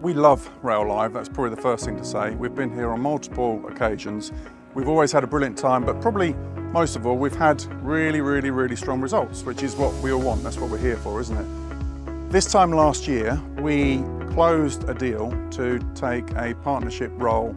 We love Rail Live, that's probably the first thing to say. We've been here on multiple occasions. We've always had a brilliant time, but probably most of all, we've had really, really, really strong results, which is what we all want. That's what we're here for, isn't it? This time last year, we closed a deal to take a partnership role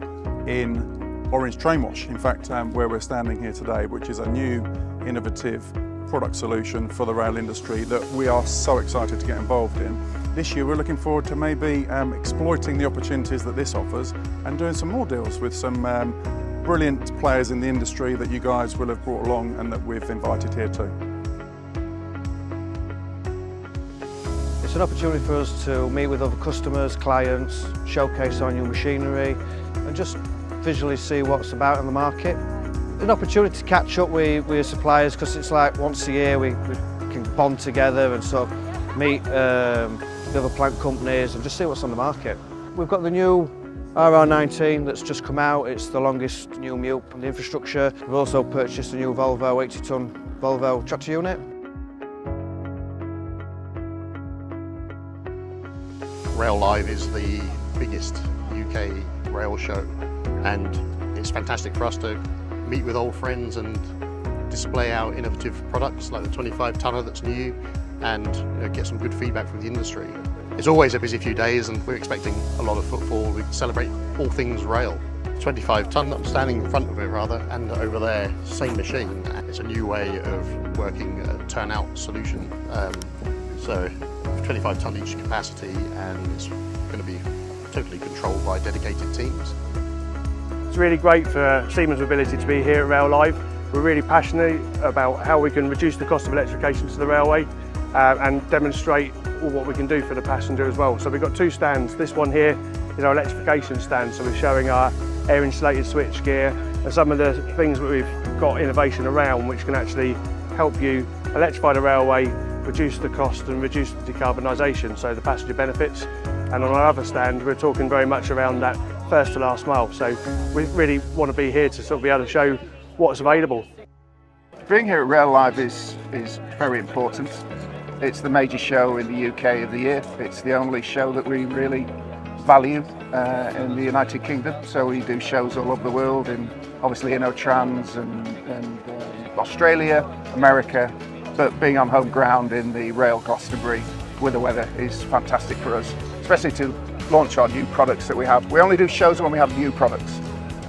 in Orange Train Wash. In fact, um, where we're standing here today, which is a new, innovative product solution for the rail industry that we are so excited to get involved in. This year we're looking forward to maybe um, exploiting the opportunities that this offers and doing some more deals with some um, brilliant players in the industry that you guys will have brought along and that we've invited here too. It's an opportunity for us to meet with other customers, clients, showcase our new machinery and just visually see what's about in the market. An opportunity to catch up with, with suppliers because it's like once a year we, we can bond together and sort of meet um, the other plant companies and just see what's on the market. We've got the new RR19 that's just come out. It's the longest new mute in the infrastructure. We've also purchased a new Volvo 80 tonne Volvo tractor unit. Rail Live is the biggest UK rail show and it's fantastic for us to meet with old friends and display our innovative products like the 25 tonner that's new and you know, get some good feedback from the industry. It's always a busy few days and we're expecting a lot of footfall. We celebrate all things rail. 25 tonne, I'm standing in front of it rather, and over there, same machine. It's a new way of working a turnout solution. Um, so 25 tonne each capacity and it's going to be totally controlled by dedicated teams. It's really great for Siemens Mobility to be here at Rail Live. We're really passionate about how we can reduce the cost of electrification to the railway uh, and demonstrate what we can do for the passenger as well. So we've got two stands. This one here is our electrification stand. So we're showing our air insulated switch gear and some of the things that we've got innovation around which can actually help you electrify the railway, reduce the cost and reduce the decarbonisation, so the passenger benefits. And on our other stand, we're talking very much around that first to last mile. So we really want to be here to sort of be able to show what's available. Being here at Rail Live is, is very important. It's the major show in the UK of the year. It's the only show that we really value uh, in the United Kingdom. So we do shows all over the world, in obviously InnoTrans and, and uh, Australia, America. But being on home ground in the Rail Glastonbury with the weather is fantastic for us, especially to launch our new products that we have. We only do shows when we have new products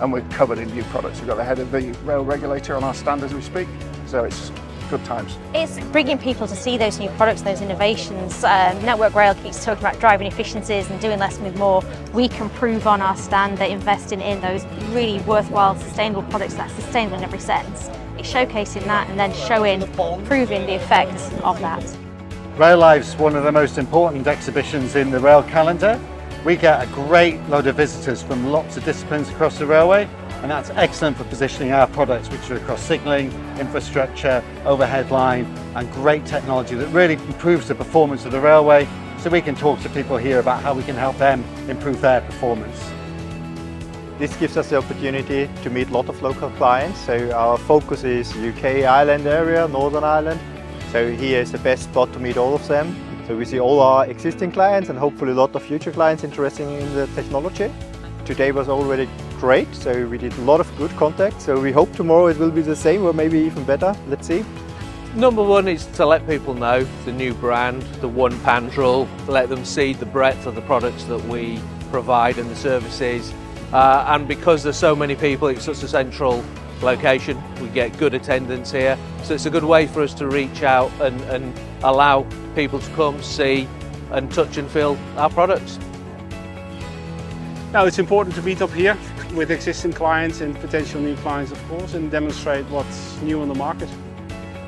and we're covered in new products. We've got the head of the rail regulator on our stand as we speak. So it's good times. It's bringing people to see those new products, those innovations. Um, Network Rail keeps talking about driving efficiencies and doing less with more. We can prove on our stand that investing in those really worthwhile, sustainable products that's sustainable in every sense. It's showcasing that and then showing, proving the effects of that. Rail Live's one of the most important exhibitions in the rail calendar. We get a great load of visitors from lots of disciplines across the railway and that's excellent for positioning our products which are across signalling, infrastructure, overhead line and great technology that really improves the performance of the railway so we can talk to people here about how we can help them improve their performance. This gives us the opportunity to meet a lot of local clients. So our focus is UK, Ireland area, Northern Ireland. So here is the best spot to meet all of them. So we see all our existing clients and hopefully a lot of future clients interested in the technology. Today was already great, so we did a lot of good contact. So we hope tomorrow it will be the same or maybe even better. Let's see. Number one is to let people know the new brand, the One Pandrol, let them see the breadth of the products that we provide and the services. Uh, and because there's so many people, it's such a central location, we get good attendance here. So it's a good way for us to reach out and, and allow people to come, see and touch and feel our products. Now it's important to meet up here with existing clients and potential new clients of course and demonstrate what's new on the market.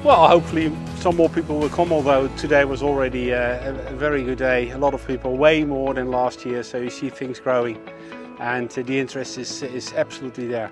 Well hopefully some more people will come although today was already a, a very good day. A lot of people, way more than last year so you see things growing and the interest is, is absolutely there.